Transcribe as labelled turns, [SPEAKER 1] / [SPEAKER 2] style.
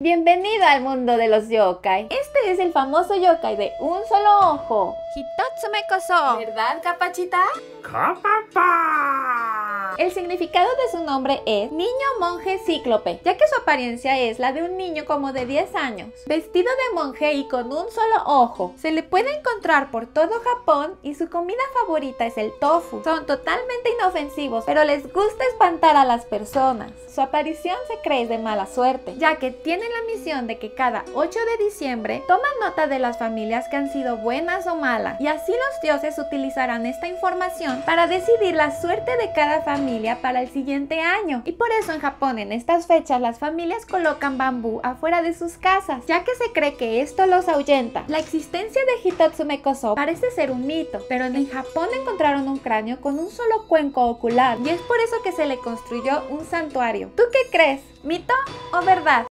[SPEAKER 1] Bienvenido al mundo de los yokai. Este es el famoso yokai de un solo ojo.
[SPEAKER 2] Hitotsume koso.
[SPEAKER 1] ¿Verdad, Capachita?
[SPEAKER 3] ¡Capapa!
[SPEAKER 1] El significado de su nombre es niño monje cíclope, ya que su apariencia es la de un niño como de 10 años, vestido de monje y con un solo ojo. Se le puede encontrar por todo Japón y su comida favorita es el tofu. Son totalmente inofensivos, pero les gusta espantar a las personas. Su aparición se cree de mala suerte, ya que tienen la misión de que cada 8 de diciembre toman nota de las familias que han sido buenas o malas, y así los dioses utilizarán esta información para decidir la suerte de cada familia para el siguiente año. Y por eso en Japón en estas fechas las familias colocan bambú afuera de sus casas, ya que se cree que esto los ahuyenta. La existencia de Hitotsume Koso parece ser un mito, pero en Japón encontraron un cráneo con un solo cuenco ocular y es por eso que se le construyó un santuario. ¿Tú qué crees? ¿Mito o verdad?